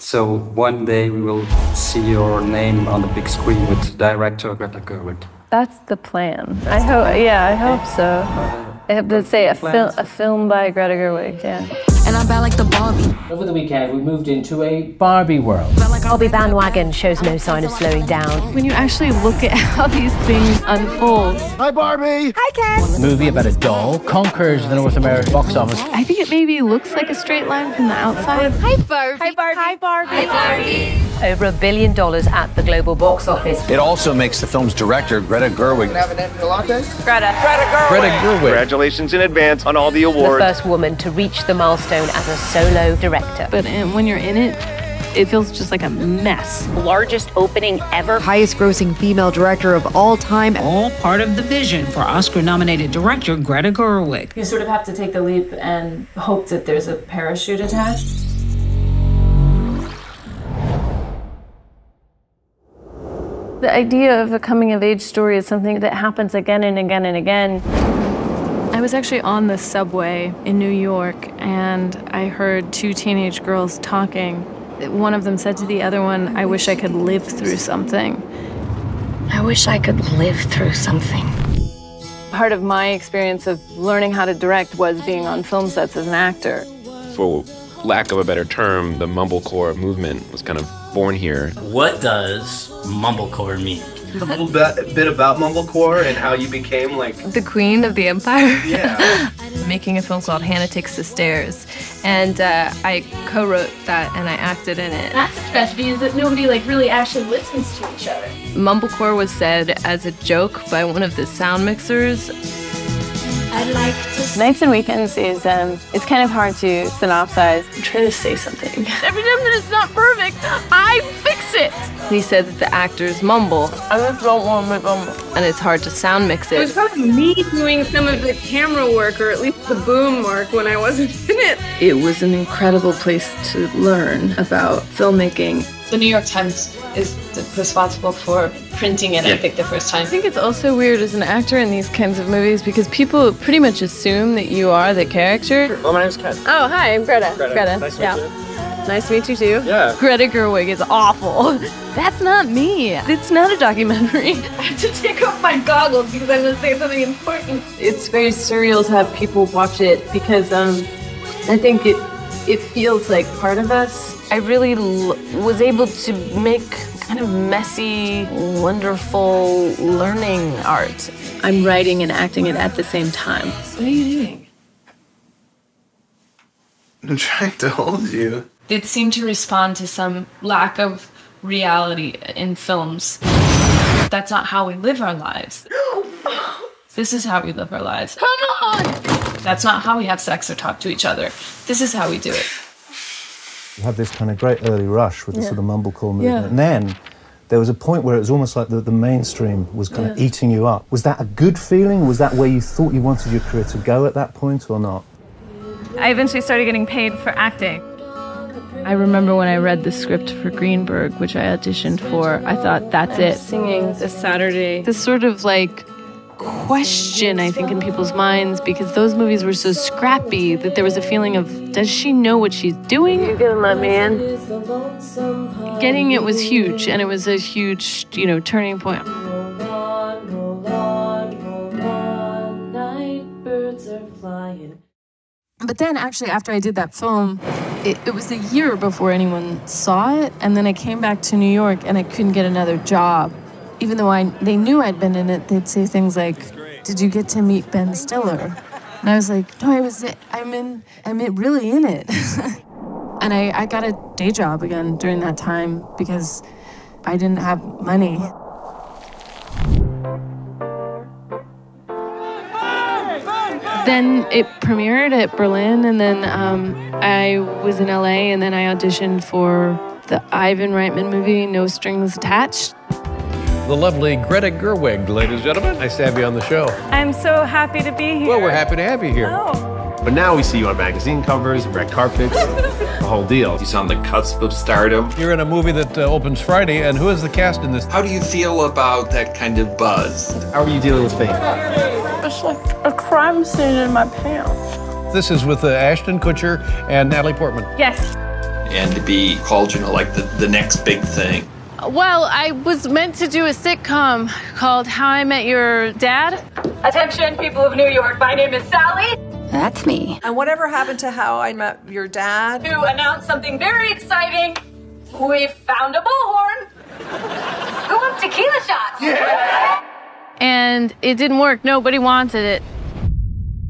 So one day we will see your name on the big screen with director Greta Gerwig. That's the plan. I hope. Yeah, I hope so. Uh, I have to say a film, a film by Greta Gerwig. Yeah. And I'm bad like the Barbie. Over the weekend, we moved into a Barbie world. Barbie bandwagon shows no sign of slowing down. When you actually look at how these things unfold. Hi, Barbie. Hi, Ken. The movie about a doll conquers the North American box office. I think it maybe looks like a straight line from the outside. Hi, Barbie. Hi, Barbie. Hi, Barbie. Hi, Barbie. Over a billion dollars at the global box office. It also makes the film's director, Greta Gerwig. Have an empty latte? Greta. Greta Gerwig. Greta Gerwig. Congratulations in advance on all the awards. The awards. first woman to reach the milestone as a solo director. But uh, when you're in it, it feels just like a mess. Largest opening ever. highest grossing female director of all time. all part of the vision for Oscar nominated director Greta Gerwig. You sort of have to take the leap and hope that there's a parachute attached. The idea of a coming of age story is something that happens again and again and again. I was actually on the subway in New York and I heard two teenage girls talking. One of them said to the other one, I wish I could live through something. I wish I could live through something. Part of my experience of learning how to direct was being on film sets as an actor. For lack of a better term, the mumblecore movement was kind of born here. What does mumblecore mean? A little bit, bit about Mumblecore and how you became like. The queen of the empire. Yeah. Making a film called Hannah Takes the Stairs. And uh, I co wrote that and I acted in it. That's especially is that nobody like really actually listens to each other. Mumblecore was said as a joke by one of the sound mixers. Nights and Weekends is um, it's kind of hard to synopsize. I'm trying to say something. Every time that it's not perfect, I fix it. He said that the actors mumble. I just don't want to mumble. And it's hard to sound mix It It was probably me doing some of the camera work, or at least the boom work, when I wasn't in it. It was an incredible place to learn about filmmaking. The New York Times is responsible for printing it, I think, the first time. I think it's also weird as an actor in these kinds of movies because people pretty much assume that you are the character. Well, my name's Ken. Oh, hi, I'm Greta. Greta. Nice to yeah. meet you. Nice to meet you too. Yeah. Greta Gerwig is awful. That's not me. It's not a documentary. I have to take off my goggles because I'm going to say something important. It's very surreal to have people watch it because um, I think it it feels like part of us. I really l- was able to make kind of messy, wonderful learning art. I'm writing and acting it at the same time. What are you doing? I'm trying to hold you. It seemed to respond to some lack of reality in films. That's not how we live our lives. This is how we live our lives. Come on! That's not how we have sex or talk to each other. This is how we do it. You had this kind of great early rush with the sort of mumblecore movement. Yeah. And then there was a point where it was almost like the, the mainstream was kind of eating you up. Was that a good feeling? Was that where you thought you wanted your career to go at that point or not? I eventually started getting paid for acting. I remember when I read the script for Greenberg, which I auditioned for, I thought, that's it. Singing this Saturday. This sort of like question, I think, in people's minds because those movies were so scrappy that there was a feeling of, does she know what she's doing? You're gonna let me in? Getting it was huge, and it was a huge, you know, turning point. But then, actually, after I did that film, it, it was a year before anyone saw it, and then I came back to New York, and I couldn't get another job. Even though I they knew I'd been in it, they'd say things like, "Did you get to meet Ben Stiller?" And I was like, "No, I was. I'm in. I'm in, really in it." and I, I got a day job again during that time because I didn't have money. Then it premiered at Berlin, and then um, I was in LA, and then I auditioned for the Ivan Reitman movie, No Strings Attached. The lovely Greta Gerwig, ladies and gentlemen. Nice to have you on the show. I'm so happy to be here. Well, we're happy to have you here. Oh. But now we see you on magazine covers, red carpets, the whole deal. He's on the cusp of stardom. You're in a movie that uh, opens Friday, and who is the cast in this? How do you feel about that kind of buzz? How are you dealing with fame? It's like a crime scene in my pants. This is with uh, Ashton Kutcher and Natalie Portman. Yes. and to be called, you know, like the, the next big thing. Well, I was meant to do a sitcom called How I Met Your Dad. Attention, people of New York, my name is Sally. That's me. And whatever happened to how I met your dad? To announce something very exciting, we found a bullhorn. Who wants tequila shots? Yeah. And it didn't work. Nobody wanted it.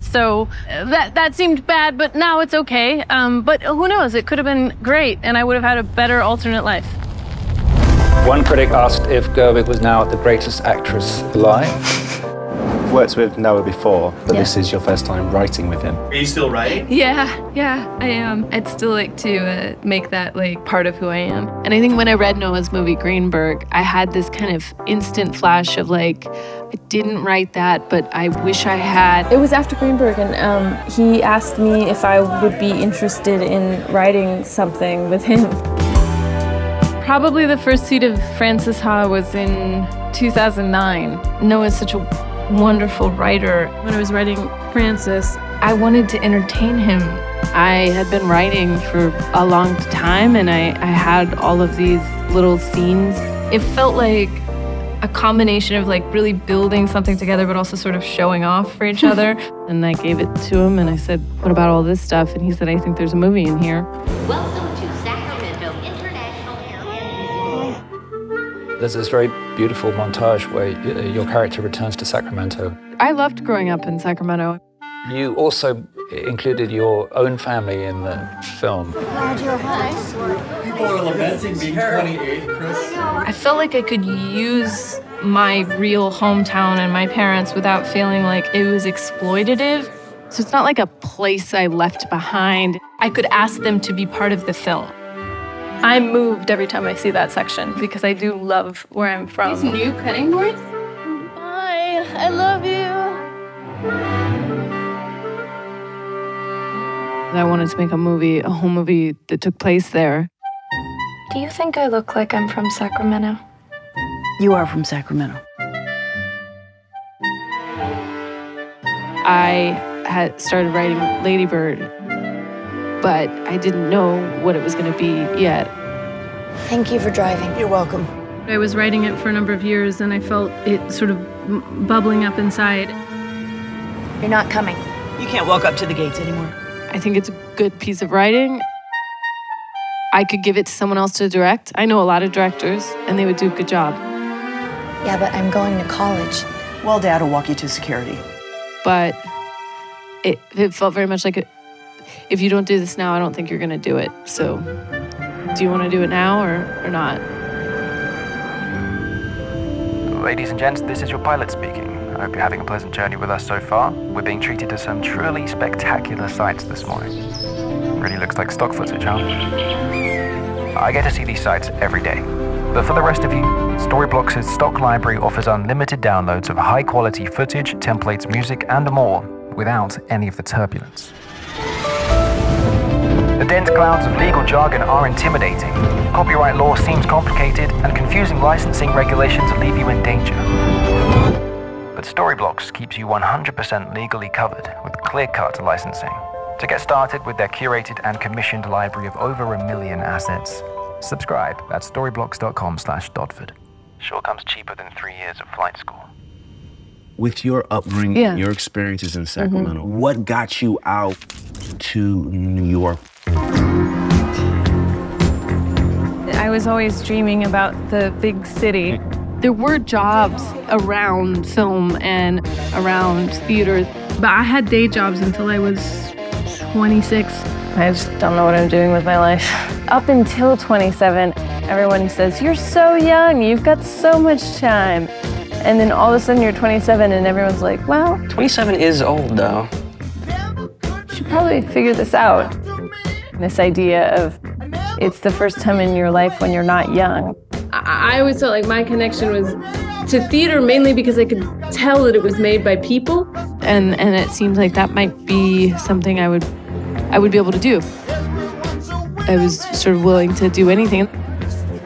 So that that seemed bad, but now it's okay. Um, but who knows? It could have been great, and I would have had a better alternate life. One critic asked if Gerwig was now the greatest actress alive. I've worked with Noah before, but Yeah. this is your first time writing with him. Are you still writing? Yeah, yeah, I am. I'd still like to uh, make that like part of who I am. And I think when I read Noah's movie Greenberg, I had this kind of instant flash of like, I didn't write that, but I wish I had. It was after Greenberg, and um, he asked me if I would be interested in writing something with him. Probably the first seat of Frances Ha was in 2009. Noah's such a wonderful writer. When I was writing Francis, I wanted to entertain him. I had been writing for a long time and I, I had all of these little scenes. It felt like a combination of like really building something together but also sort of showing off for each other. and I gave it to him and I said, What about all this stuff? And he said, I think there's a movie in here. Welcome There's this very beautiful montage where uh, your character returns to Sacramento. I loved growing up in Sacramento. You also included your own family in the film. Glad you're home. People are lamenting being 28, Chris. I felt like I could use my real hometown and my parents without feeling like it was exploitative. So it's not like a place I left behind. I could ask them to be part of the film. I'm moved every time I see that section because I do love where I'm from. These new cutting boards? Bye. I love you. I wanted to make a movie, a home movie that took place there. Do you think I look like I'm from Sacramento? You are from Sacramento. I had started writing Lady Bird, but I didn't know what it was going to be yet. Thank you for driving. You're welcome. I was writing it for a number of years and I felt it sort of m- bubbling up inside. You're not coming. You can't walk up to the gates anymore. I think it's a good piece of writing. I could give it to someone else to direct. I know a lot of directors and they would do a good job. Yeah, but I'm going to college. Well, Dad will walk you to security. But it, it felt very much like a, if you don't do this now, I don't think you're going to do it. So do you want to do it now or, or not? Ladies and gents, this is your pilot speaking. I hope you're having a pleasant journey with us so far. We're being treated to some truly spectacular sights this morning. Really looks like stock footage, huh? I get to see these sights every day. But for the rest of you, Storyblocks' stock library offers unlimited downloads of high quality footage, templates, music, and more without any of the turbulence. The dense clouds of legal jargon are intimidating. Copyright law seems complicated, and confusing licensing regulations leave you in danger. But Storyblocks keeps you 100% legally covered with clear-cut licensing. To get started with their curated and commissioned library of over a million assets, subscribe at storyblocks.com/dodford. Sure comes cheaper than three years of flight school. With your upbringing, Yeah. your experiences in mm-hmm. Sacramento, what got you out to New York? I was always dreaming about the big city. There were jobs around film and around theater, but I had day jobs until I was 26. I just don't know what I'm doing with my life. Up until 27, everyone says, You're so young, you've got so much time. And then all of a sudden you're 27 and everyone's like, Well, 27 is old, though. you should probably figure this out. This idea of it's the first time in your life when you're not young. I, I always felt like my connection was to theater mainly because I could tell that it was made by people. And and it seemed like that might be something I would I would be able to do. I was sort of willing to do anything.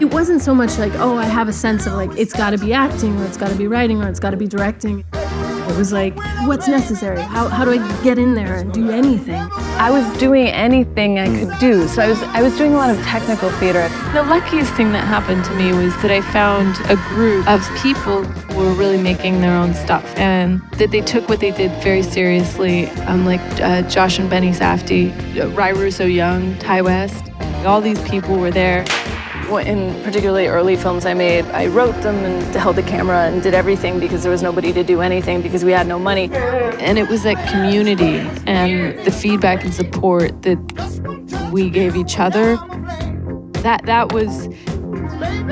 It wasn't so much like, oh, I have a sense of like, it's got to be acting or it's got to be writing or it's got to be directing. It was like, what's necessary? How, how do I get in there and do anything? I was doing anything I could do. So I was I was doing a lot of technical theater. The luckiest thing that happened to me was that I found a group of people who were really making their own stuff and that they took what they did very seriously. Um, like uh, Josh and Benny Safdie, uh, Rai Russo Young, Ti West. All these people were there. In particularly early films I made, I wrote them and held the camera and did everything because there was nobody to do anything because we had no money. And it was that community and the feedback and support that we gave each other. That that was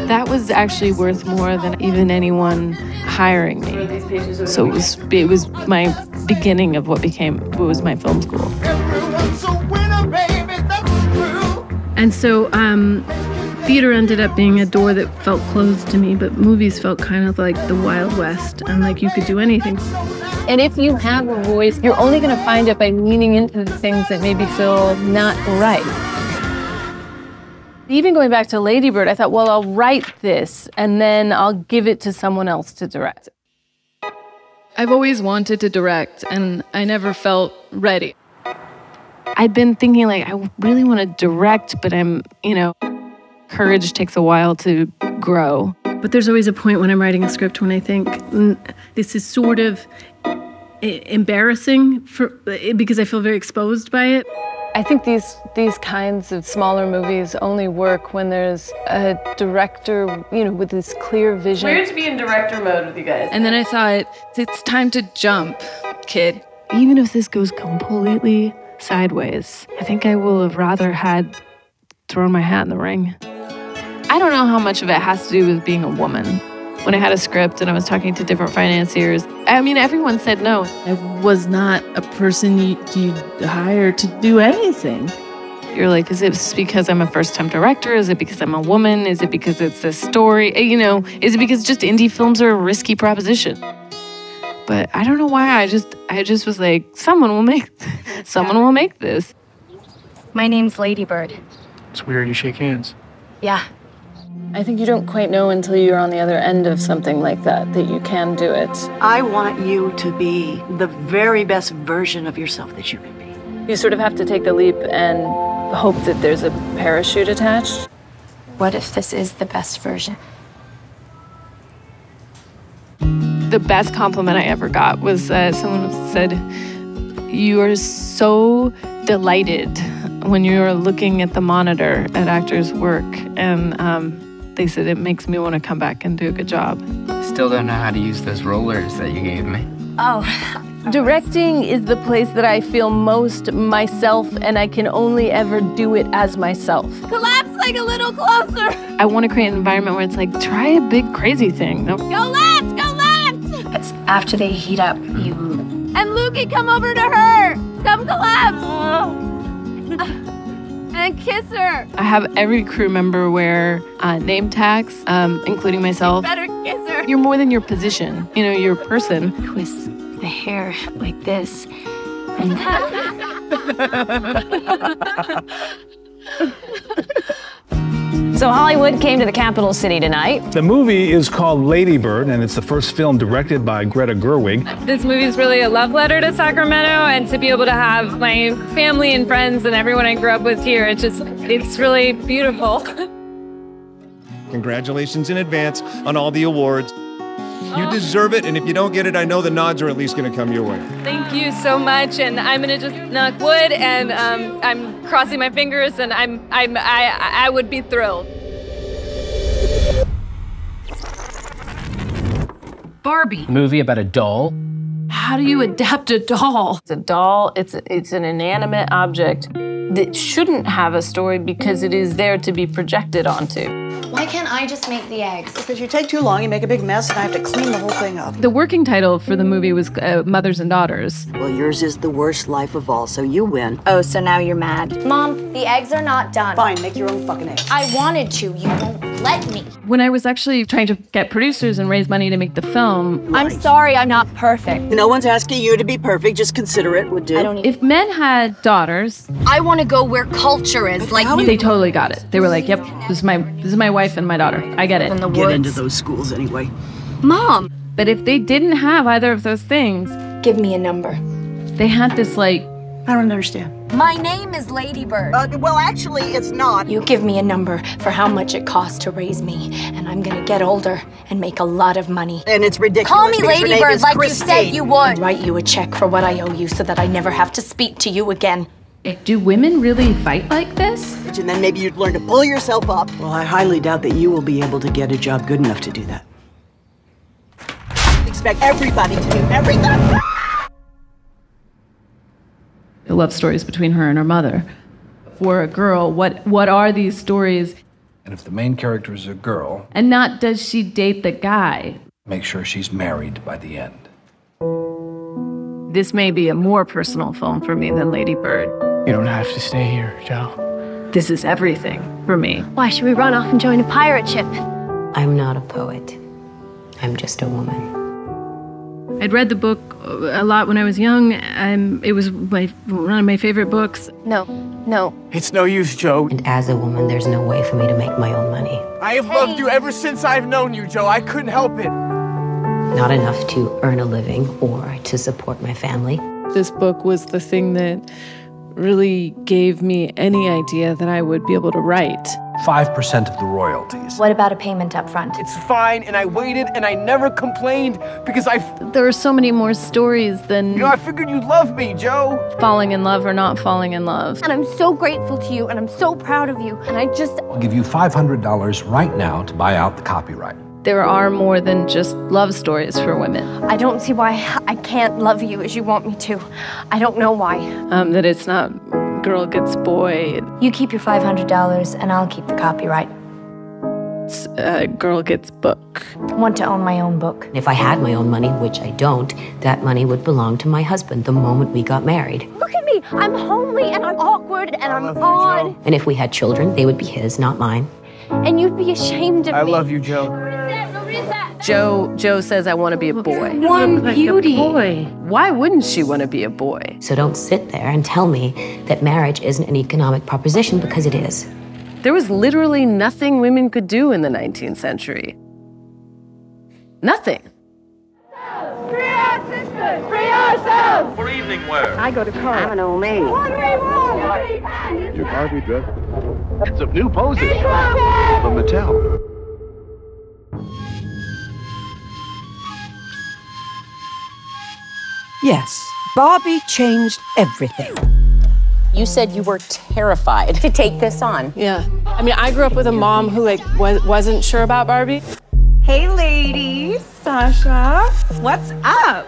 that was actually worth more than even anyone hiring me. So it was it was my beginning of what became what was my film school. And so um, theater ended up being a door that felt closed to me, but movies felt kind of like the Wild West and like you could do anything. And if you have a voice, you're only going to find it by leaning into the things that maybe feel not right. Even going back to Lady Bird, I thought, well, I'll write this and then I'll give it to someone else to direct. I've always wanted to direct, and I never felt ready. I'd been thinking like I really want to direct, but I'm, you know, courage takes a while to grow. But there's always a point when I'm writing a script when I think "Mm, this is sort of embarrassing for because I feel very exposed by it. I think these these kinds of smaller movies only work when there's a director, you know, with this clear vision. Weird to be in director mode with you guys. And then I thought, it's time to jump, kid. Even if this goes completely sideways, I think I will have rather had thrown my hat in the ring. I don't know how much of it has to do with being a woman. When I had a script and I was talking to different financiers, I mean, everyone said no. I was not a person you, you hire to do anything. You're like, is it because I'm a first time director? Is it because I'm a woman? Is it because it's a story? Eh, You know, is it because just indie films are a risky proposition? But I don't know why. I just, I just was like, someone will make, someone will make this. My name's Lady Bird. It's weird you shake hands. Yeah. I think you don't quite know until you're on the other end of something like that that you can do it. I want you to be the very best version of yourself that you can be. You sort of have to take the leap and hope that there's a parachute attached. What if this is the best version? The best compliment I ever got was uh, someone said, You are so delighted when you're looking at the monitor at actors' work. And um, they said, It makes me want to come back and do a good job. Still don't know how to use those rollers that you gave me. Oh. Directing is the place that I feel most myself, and I can only ever do it as myself. Collapse like a little closer. I want to create an environment where it's like, try a big crazy thing. No- Go left, go left. After they heat up, you. And Lukey, come over to her. Come collapse. Oh. And kiss her. I have every crew member wear uh, name tags, um, including myself. Better kiss her. You're more than your position. You know, you're a person. Twist the hair like this. And So Hollywood came to the capital city tonight. The movie is called Lady Bird, and it's the first film directed by Greta Gerwig. This movie is really a love letter to Sacramento, and to be able to have my family and friends and everyone I grew up with here, it's just, it's really beautiful. Congratulations in advance on all the awards. You deserve it, and if you don't get it, I know the nods are at least going to come your way. Thank you so much, and I'm gonna just knock wood, and um, I'm crossing my fingers, and I'm, I'm, I, I would be thrilled. Barbie. Movie about a doll. How do you adapt a doll? It's a doll. It's it's an inanimate object that shouldn't have a story because it is there to be projected onto. Why can't I just make the eggs? Because you take too long, you make a big mess, and I have to clean the whole thing up. The working title for the movie was uh, Mothers and Daughters. Well, yours is the worst life of all, so you win. Oh, so now you're mad. Mom, the eggs are not done. Fine, make your own fucking eggs. I wanted to. You won't let me. When I was actually trying to get producers and raise money to make the film, I'm sorry, I'm not perfect. No one's asking you to be perfect, just consider it would do. I don't need. if men had daughters, I want to go where culture is, like they totally got it. They were like, "Yep, this is my this is my wife and my daughter. I get it." Get into those schools anyway. Mom, But if they didn't have either of those things, Give me a number. they had this like I don't understand. My name is Lady Bird. Uh, well, actually, it's not. You give me a number for how much it costs to raise me, and I'm gonna get older and make a lot of money. And it's ridiculous. Call me because your name Lady Bird is like you said you would. And write you a check for what I owe you so that I never have to speak to you again. Do women really fight like this? And then maybe you'd learn to pull yourself up. Well, I highly doubt that you will be able to get a job good enough to do that. Expect everybody to do everything. The love stories between her and her mother. For a girl, what what are these stories? And if the main character is a girl, And not does she date the guy? make sure she's married by the end. This may be a more personal film for me than Lady Bird. You don't have to stay here, Jo. This is everything for me. Why should we run off and join a pirate ship? I'm not a poet. I'm just a woman. I'd read the book a lot when I was young. Um, it was my, one of my favorite books. No, no. It's no use, Jo. And as a woman, there's no way for me to make my own money. I have loved you ever since I've known you, Jo. I couldn't help it. Not enough to earn a living or to support my family. This book was the thing that really gave me any idea that I would be able to write. 5% of the royalties. What about a payment up front? It's fine, and I waited, and I never complained because I. There are so many more stories than You know, I figured you'd love me, Jo. falling in love or not falling in love. And I'm so grateful to you, and I'm so proud of you, and I just. I'll give you $500 right now to buy out the copyright. There are more than just love stories for women. I don't see why I can't love you as you want me to. I don't know why. Um, that it's not girl gets boy, You keep your $500, and I'll keep the copyright. it's uh, girl gets book. I want to own my own book. If I had my own money, which I don't, that money would belong to my husband the moment we got married. Look at me. I'm homely, and I'm awkward, and I'm odd. And if we had children, they would be his, not mine. And you'd be ashamed of I me. I love you, Jo. Jo Jo says I want to be a boy. One beauty. boy. Why wouldn't she want to be a boy? So don't sit there and tell me that marriage isn't an economic proposition because it is. There was literally nothing women could do in the 19th century. Nothing. Free our sisters! Free ourselves! For evening wear. I go to college. I'm an old maid. What do we want? Your Barbie dress. It's of new poses. From Mattel. Yes, Barbie changed everything. You said you were terrified to take this on. Yeah. I mean, I grew up with a mom who like was, wasn't sure about Barbie. Hey, ladies. Sasha. What's up?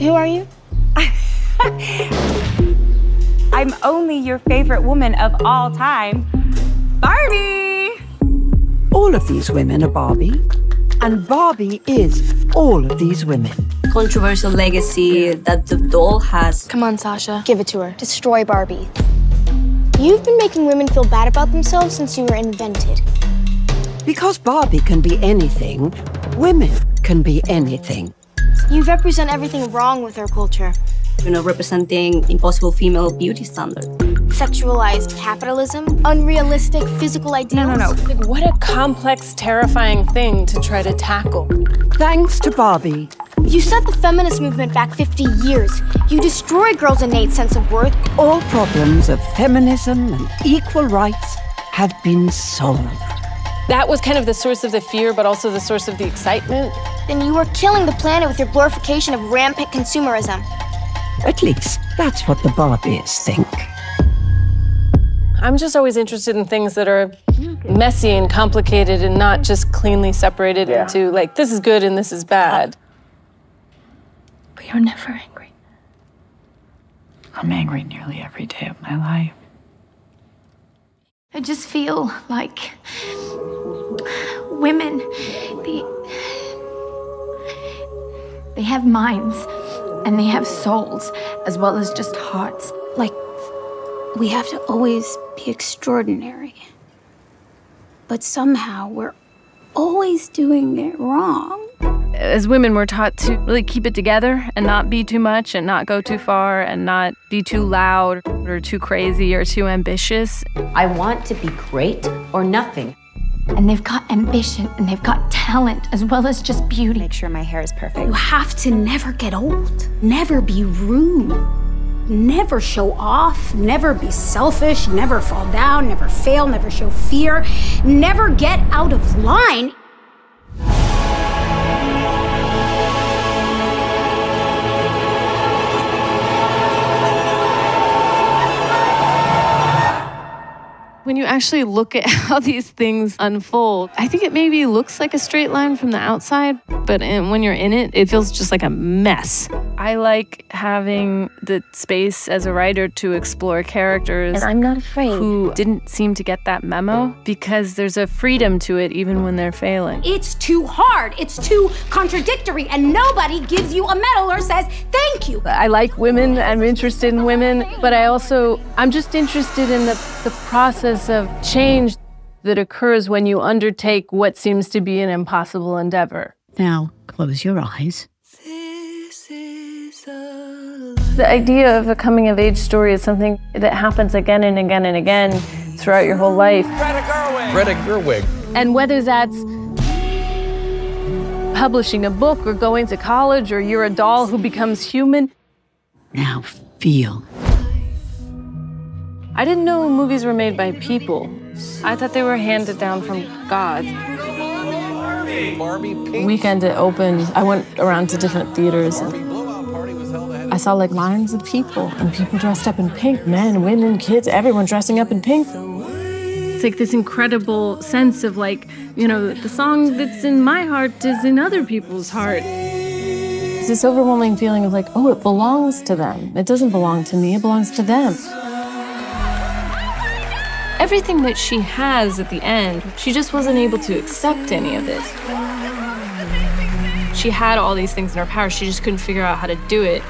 Who are you? I'm only your favorite woman of all time, Barbie. All of these women are Barbie, and Barbie is all of these women. Controversial legacy that the doll has. Come on, Sasha. Give it to her. Destroy Barbie. You've been making women feel bad about themselves since you were invented. Because Barbie can be anything, women can be anything. You represent everything wrong with our culture. You know, representing impossible female beauty standard. Sexualized capitalism, unrealistic physical ideals. No, no, no. Like, what a complex, terrifying thing to try to tackle. Thanks to Barbie, You set the feminist movement back 50 years. You destroy girls' innate sense of worth. all problems of feminism and equal rights have been solved. That was kind of the source of the fear, but also the source of the excitement. Then you are killing the planet with your glorification of rampant consumerism. At least that's what the Barbies think. I'm just always interested in things that are messy and complicated and not just cleanly separated into like this is good and this is bad. But you're never angry. I'm angry nearly every day of my life. I just feel like women, they, they have minds and they have souls as well as just hearts. Like, we have to always be extraordinary. But somehow we're always doing it wrong. As women, we're taught to really keep it together and not be too much and not go too far and not be too loud or too crazy or too ambitious. I want to be great or nothing. And they've got ambition and they've got talent as well as just beauty. Make sure my hair is perfect. You have to never get old, never be rude, never show off, never be selfish, never fall down, never fail, never show fear, never get out of line. When you actually look at how these things unfold, I think it maybe looks like a straight line from the outside, but when you're in it, it feels just like a mess. I like having the space as a writer to explore characters. And I'm not afraid. Who didn't seem to get that memo because there's a freedom to it even when they're failing. It's too hard, it's too contradictory, and nobody gives you a medal or says thank you. I like women, I'm interested in women, but I also, I'm just interested in the, the process of change that occurs when you undertake what seems to be an impossible endeavor. Now, close your eyes. The idea of a coming of age story is something that happens again and again and again throughout your whole life. Greta Gerwig. And whether that's publishing a book or going to college or you're a doll who becomes human. Now feel. I didn't know movies were made by people. I thought they were handed down from God. Barbie The weekend it opened, I went around to different theaters and I saw like lines of people and people dressed up in pink, men, women, kids, everyone dressing up in pink. It's like this incredible sense of like, you know, the song that's in my heart is in other people's heart. It's this overwhelming feeling of like, oh, it belongs to them. It doesn't belong to me, it belongs to them. Everything that she has at the end, she just wasn't able to accept any of it. She had all these things in her power, she just couldn't figure out how to do it.